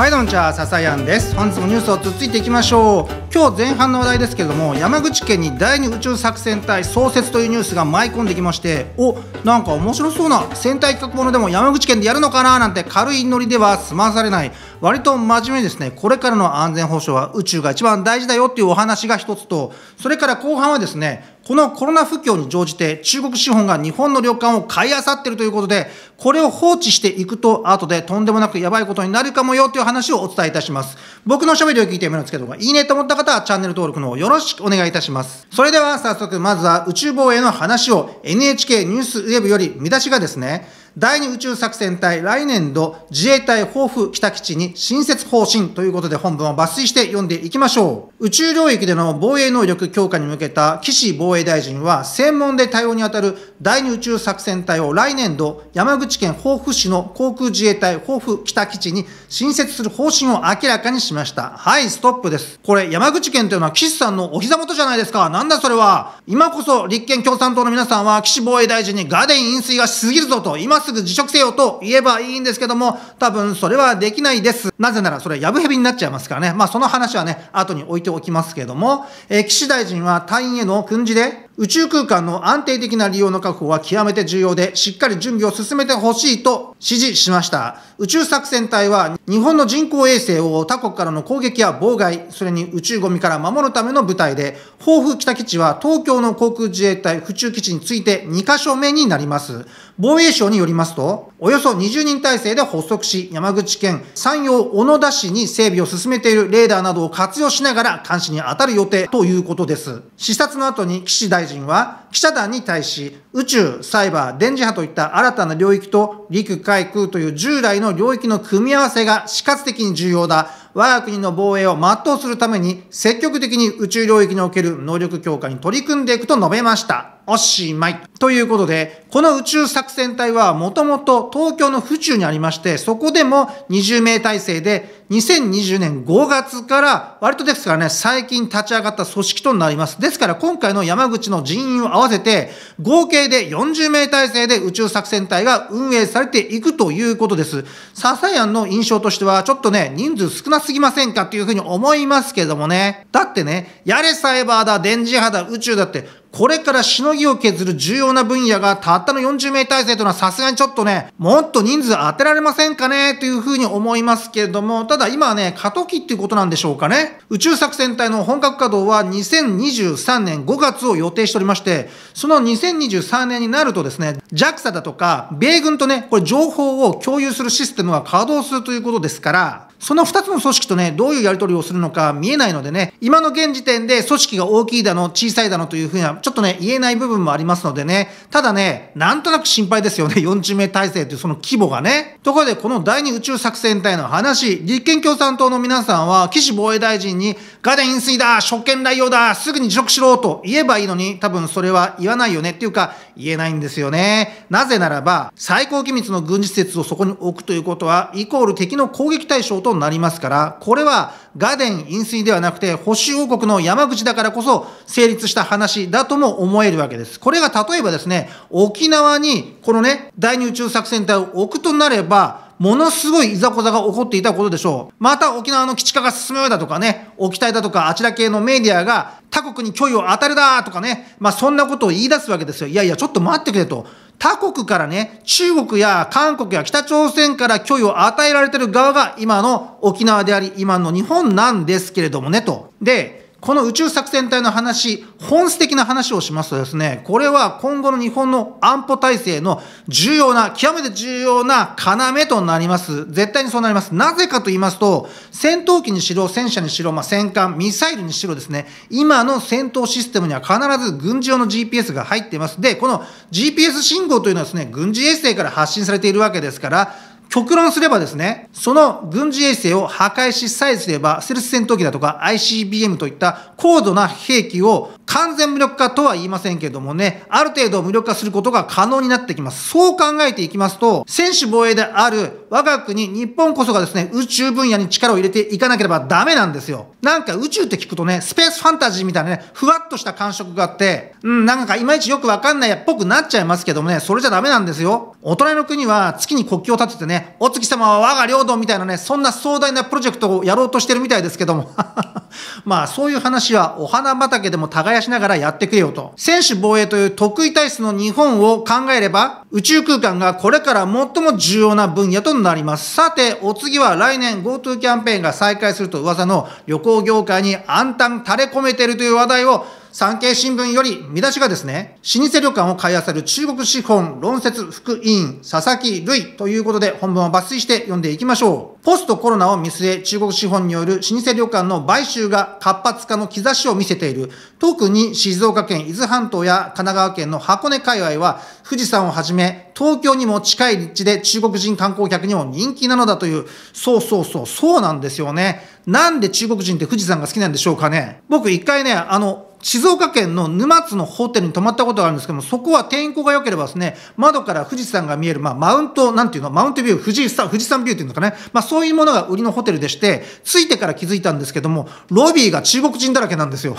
はいどうもこんにちは笹谷です。本日もニュースをつついていきましょう。今日前半の話題ですけれども山口県に第二宇宙作戦隊創設というニュースが舞い込んできましておなんか面白そうな戦隊企画ものでも山口県でやるのかななんて軽いノリでは済まされない。割と真面目にですね。これからの安全保障は宇宙が一番大事だよっていうお話が一つとそれから後半はですねこのコロナ不況に乗じて中国資本が日本の旅館を買いあさってるということで、これを放置していくと、後でとんでもなくやばいことになるかもよという話をお伝えいたします。僕の喋りを聞いてみるんですけどいいねと思った方はチャンネル登録のよろしくお願いいたします。それでは早速、まずは宇宙防衛の話を NHK ニュースウェブより見出しがですね、第二宇宙作戦隊来年度自衛隊豊富北基地に新設方針ということで本文を抜粋して読んでいきましょう。宇宙領域での防衛能力強化に向けた岸防衛大臣は専門で対応に当たる第二宇宙作戦隊を来年度山口県防府市の航空自衛隊豊富北基地に新設する方針を明らかにしました。はい、ストップです。これ山口県というのは岸さんのお膝元じゃないですか。なんだそれは。今こそ立憲共産党の皆さんは岸防衛大臣にガーデン飲水がしすぎるぞと今すぐ辞職せよと言えばいいんですけども、多分それはできないです。なぜならそれはやぶへびになっちゃいますからね。まあその話はね、後に置いておきますけども、えー、岸大臣は隊員への訓示で、宇宙空間の安定的な利用の確保は極めて重要で、しっかり準備を進めてほしいと指示しました。宇宙作戦隊は日本の人工衛星を他国からの攻撃や妨害、それに宇宙ゴミから守るための部隊で、豊富北基地は東京の航空自衛隊府中基地について2カ所目になります。防衛省によりますと、およそ20人体制で発足し、山口県山陽小野田市に整備を進めているレーダーなどを活用しながら監視に当たる予定ということです。視察の後に岸大臣は、記者団に対し、宇宙、サイバー、電磁波といった新たな領域と陸海空という従来の領域の組み合わせが死活的に重要だ。我が国の防衛を全うするために積極的に宇宙領域における能力強化に取り組んでいくと述べました。おしまい。ということで、この宇宙作戦隊はもともと東京の府中にありまして、そこでも20名体制で2020年5月から割とですからね、最近立ち上がった組織となります。ですから今回の山口の人員を合わせて、合計で40名体制で宇宙作戦隊が運営されていくということです。ササヤンの印象としては、ちょっとね、人数少なすぎませんかっていうふうに思いますけどもね。だってね、やれサイバーだ、電磁波だ、宇宙だって、これからしのぎを削る重要な分野がたったの40名体制というのはさすがにちょっとね、もっと人数当てられませんかねというふうに思いますけれども、ただ今はね、過渡期っていうことなんでしょうかね。宇宙作戦隊の本格稼働は2023年5月を予定しておりまして、その2023年になるとですね、JAXA だとか、米軍とね、これ情報を共有するシステムが稼働するということですから、その2つの組織とね、どういうやり取りをするのか見えないのでね、今の現時点で組織が大きいだの、小さいだのというふうには、ちょっとね、言えない部分もありますのでね、ただね、なんとなく心配ですよね、40名体制というその規模がね。ところで、この第二宇宙作戦隊の話、立憲共産党の皆さんは、岸防衛大臣に、ガーデン飲水だ、職権乱用だ、すぐに辞職しろと言えばいいのに、多分それは言わないよねっていうか、言えないんですよね。なぜならば、最高機密の軍事施設をそこに置くということは、イコール敵の攻撃対象となりますから、これはガーデン飲水ではなくて、保守王国の山口だからこそ成立した話だとも思えるわけです。これが例えばですね、沖縄にこのね、第二宇宙作戦隊を置くとなれば、ものすごいいざこざが起こっていたことでしょう。また沖縄の基地化が進むようだとかね、沖隊だとかあちら系のメディアが他国に脅威を与えるだとかね、まあそんなことを言い出すわけですよ。いやいや、ちょっと待ってくれと。他国からね、中国や韓国や北朝鮮から脅威を与えられてる側が今の沖縄であり、今の日本なんですけれどもね、と。で、この宇宙作戦隊の話、本質的な話をしますとですね、これは今後の日本の安保体制の重要な、極めて重要な要となります。絶対にそうなります。なぜかと言いますと、戦闘機にしろ、戦車にしろ、まあ、戦艦、ミサイルにしろですね、今の戦闘システムには必ず軍事用の GPS が入っています。で、この GPS 信号というのはですね、軍事衛星から発信されているわけですから、極論すればですね、その軍事衛星を破壊しさえすれば、セルス戦闘機だとか ICBM といった高度な兵器を完全無力化とは言いませんけどもね、ある程度無力化することが可能になってきます。そう考えていきますと、専守防衛である我が国、日本こそがですね、宇宙分野に力を入れていかなければダメなんですよ。なんか宇宙って聞くとね、スペースファンタジーみたいなね、ふわっとした感触があって、うん、なんかいまいちよくわかんないっぽくなっちゃいますけどもね、それじゃダメなんですよ。大人の国は月に国境を立ててね、お月様は我が領土みたいなね、そんな壮大なプロジェクトをやろうとしてるみたいですけども。まあそういう話はお花畑でも耕しながらやってくれよと。専守防衛という得意体質の日本を考えれば、宇宙空間がこれから最も重要な分野となります。さて、お次は来年 GoTo キャンペーンが再開すると噂の旅行業界に暗淡垂れ込めているという話題を産経新聞より見出しがですね、老舗旅館を開発する中国資本論説副委員佐々木類ということで本文を抜粋して読んでいきましょう。ポストコロナを見据え中国資本による老舗旅館の買収が活発化の兆しを見せている。特に静岡県伊豆半島や神奈川県の箱根界隈は富士山をはじめ東京にも近い立地で中国人観光客にも人気なのだという、そうそうそう、そうなんですよね。なんで中国人って富士山が好きなんでしょうかね。僕一回ね、あの、静岡県の沼津のホテルに泊まったことがあるんですけども、そこは天候が良ければですね、窓から富士山が見える、まあ、マウント、なんていうの、マウントビュー、富士山、富士山ビューっていうのかね、まあ、そういうものが売りのホテルでして、着いてから気づいたんですけども、ロビーが中国人だらけなんですよ。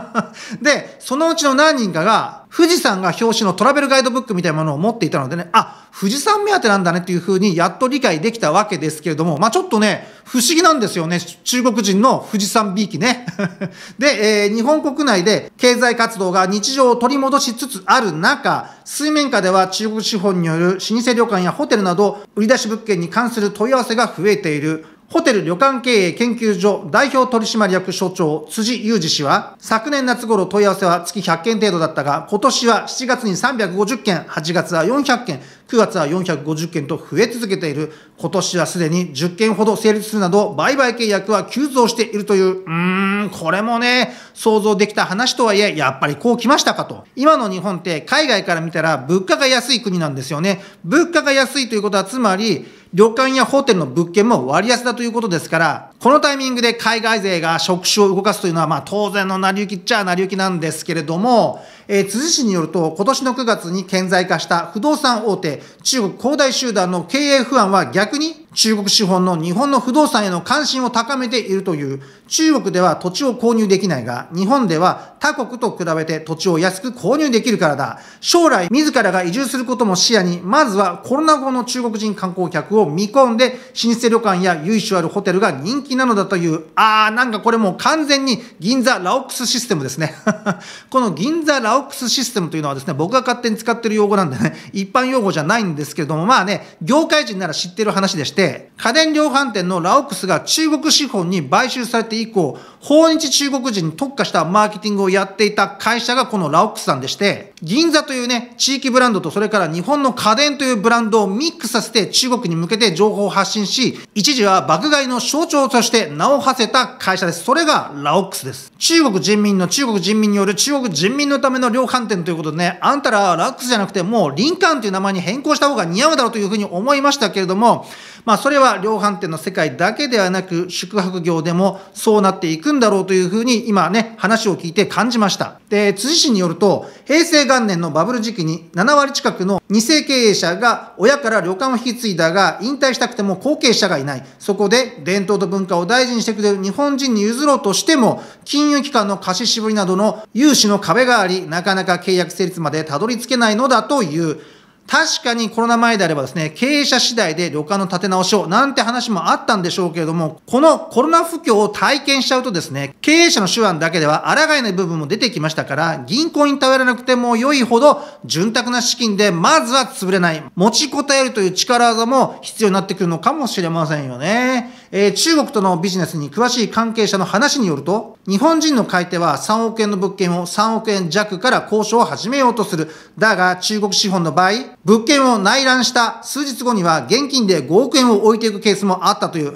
で、そのうちの何人かが、富士山が表紙のトラベルガイドブックみたいなものを持っていたのでね、あ、富士山目当てなんだねっていうふうにやっと理解できたわけですけれども、まあちょっとね、不思議なんですよね。中国人の富士山びいきね。で、えー、日本国内で経済活動が日常を取り戻しつつある中、水面下では中国資本による老舗旅館やホテルなど売り出し物件に関する問い合わせが増えている。ホテル旅館経営研究所代表取締役所長辻裕二氏は、昨年夏頃問い合わせは月100件程度だったが、今年は7月に350件、8月は400件、9月は450件と増え続けている。今年はすでに10件ほど成立するなど、売買契約は急増しているという、うーん、これもね、想像できた話とはいえ、やっぱりこう来ましたかと。今の日本って海外から見たら物価が安い国なんですよね。物価が安いということはつまり、旅館やホテルの物件も割安だということですから、このタイミングで海外勢が職種を動かすというのは、まあ当然の成り行きっちゃ成り行きなんですけれども、えー、辻氏によると、今年の9月に顕在化した不動産大手、中国恒大集団の経営不安は逆に中国資本の日本の不動産への関心を高めているという、中国では土地を購入できないが、日本では他国と比べて土地を安く購入できるからだ。将来自らが移住することも視野に、まずはコロナ後の中国人観光客を見込んで、老舗旅館や由緒あるホテルが人気なのだという、あー、なんかこれもう完全に銀座ラオックスシステムですね。この銀座ラオックスシステムというのはですね、僕が勝手に使ってる用語なんでね、一般用語じゃないんですけれども、まあね、業界人なら知ってる話でして、家電量販店のラオックスが中国資本に買収されて以降、訪日中国人に特化したマーケティングをやっていた会社がこのラオックスさんでして、銀座というね、地域ブランドとそれから日本の家電というブランドをミックスさせて中国に向けて情報を発信し、一時は爆買いの象徴として名を馳せた会社です。それがラオックスです。中国人民の中国人民による中国人民のための量販店ということでね、あんたらラオックスじゃなくてもうリンカーンという名前に変更した方が似合うだろうというふうに思いましたけれども、まあそれは量販店の世界だけではなく宿泊業でもそうなっていくんだろうというふうに今ね、話を聞いて感じました。で、辻氏によると、平成元年のバブル時期に7割近くの2世経営者が親から旅館を引き継いだが引退したくても後継者がいない。そこで伝統と文化を大事にしてくれる日本人に譲ろうとしても、金融機関の貸し絞りなどの融資の壁があり、なかなか契約成立までたどり着けないのだという。確かにコロナ前であればですね、経営者次第で旅館の立て直しをなんて話もあったんでしょうけれども、このコロナ不況を体験しちゃうとですね、経営者の手腕だけでは抗えない部分も出てきましたから、銀行に頼らなくても良いほど潤沢な資金でまずは潰れない、持ちこたえるという力技も必要になってくるのかもしれませんよね。えー、中国とのビジネスに詳しい関係者の話によると、日本人の買い手は3億円の物件を3億円弱から交渉を始めようとする。だが、中国資本の場合、物件を内覧した数日後には現金で5億円を置いていくケースもあったという。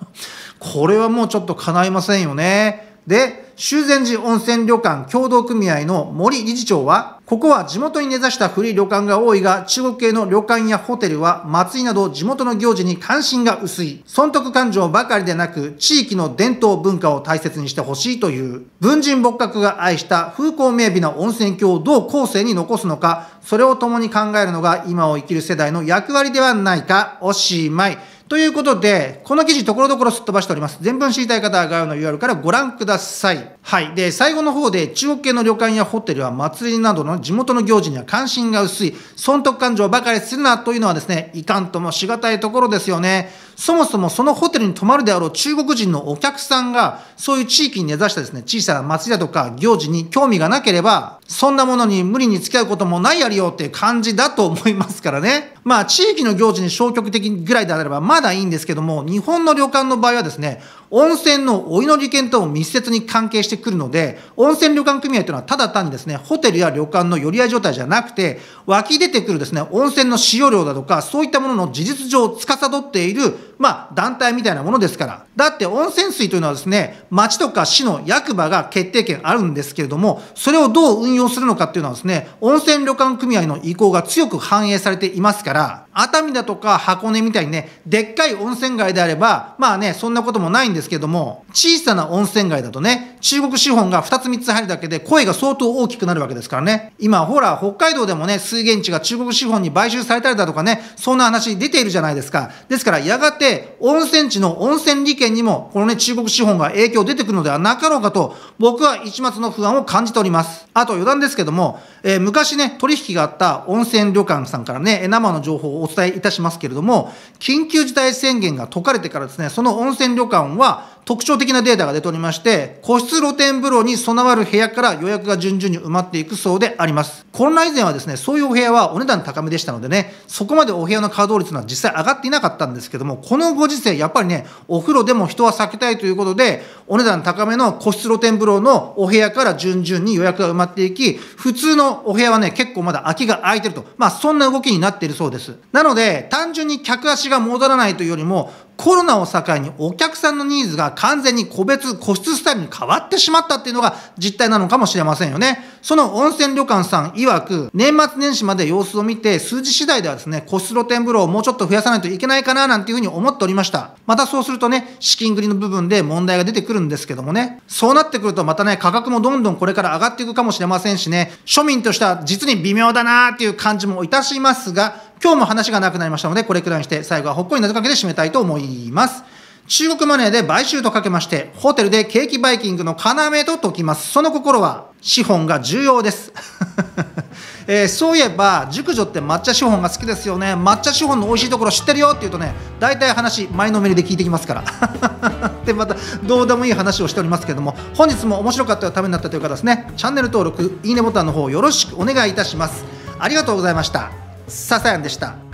これはもうちょっと叶いませんよね。で、修善寺温泉旅館協同組合の森理事長は、ここは地元に根ざした古い旅館が多いが、中国系の旅館やホテルは祭りなど地元の行事に関心が薄い。損得感情ばかりでなく、地域の伝統文化を大切にしてほしいという、文人仏閣が愛した風光明媚な温泉郷をどう後世に残すのか、それを共に考えるのが今を生きる世代の役割ではないか、おしまい。ということで、この記事ところどころすっ飛ばしております。全文知りたい方は概要の URL からご覧ください。はい。で、最後の方で中国系の旅館やホテルは祭りなどの地元の行事には関心が薄い、損得感情ばかりするなというのはですね、いかんともしがたいところですよね。そもそもそのホテルに泊まるであろう中国人のお客さんが、そういう地域に根ざしたですね、小さな祭りだとか行事に興味がなければ、そんなものに無理に付き合うこともないやりようっていう感じだと思いますからね。まあ、地域の行事に消極的ぐらいであればまだいいんですけども、日本の旅館の場合はですね、温泉のお祈り券とも密接に関係してくるので、温泉旅館組合というのはただ単にですね、ホテルや旅館の寄り合い状態じゃなくて、湧き出てくるですね、温泉の使用量だとか、そういったものの事実上司っている、まあ、団体みたいなものですから。だって温泉水というのはですね、町とか市の役場が決定権あるんですけれども、それをどう運用するのかっていうのはですね、温泉旅館組合の意向が強く反映されていますから、熱海だとか箱根みたいにね、でっかい温泉街であれば、まあね、そんなこともないんですけども、小さな温泉街だとね、中国資本が2つ3つ入るだけで声が相当大きくなるわけですからね。今、ほら、北海道でもね、水源地が中国資本に買収されたりだとかね、そんな話出ているじゃないですか。ですから、やがて温泉地の温泉利権にも、このね、中国資本が影響出てくるのではなかろうかと、僕は一末の不安を感じております。あと余談ですけども、えー、昔ね、取引があった温泉旅館さんからね、生の情報をお伝えいたしますけれども、緊急事態宣言が解かれてからですね、その温泉旅館は、特徴的なデータが出ておりまして、個室露天風呂に備わる部屋から予約が順々に埋まっていくそうであります。コロナ以前はですね、そういうお部屋はお値段高めでしたのでね、そこまでお部屋の稼働率は実際上がっていなかったんですけども、このご時世、やっぱりね、お風呂でも人は避けたいということで、お値段高めの個室露天風呂のお部屋から順々に予約が埋まっていき、普通のお部屋はね、結構まだ空きが空いてると。まあ、そんな動きになっているそうです。なので、単純に客足が戻らないというよりも、コロナを境にお客さんのニーズが完全に個別個室スタイルに変わってしまったっていうのが実態なのかもしれませんよね。その温泉旅館さん曰く、年末年始まで様子を見て、数字次第ではですね、個室露天風呂をもうちょっと増やさないといけないかななんていうふうに思っておりました。またそうするとね、資金繰りの部分で問題が出てくるんですけどもね、そうなってくるとまたね、価格もどんどんこれから上がっていくかもしれませんしね、庶民としては実に微妙だなーっていう感じもいたしますが、今日も話がなくなりましたので、これくらいにして最後はほっこりなぞかけで締めたいと思います。中国マネーで買収とかけまして、ホテルでケーキバイキングの要と解きます。その心は、資本が重要です。えー、そういえば、熟女って抹茶資本が好きですよね。抹茶資本の美味しいところ知ってるよって言うとね、大体話、前のめりで聞いてきますから。で、また、どうでもいい話をしておりますけれども、本日も面白かった、ためになったという方ですね、チャンネル登録、いいねボタンの方よろしくお願いいたします。ありがとうございました。ササヤンでした。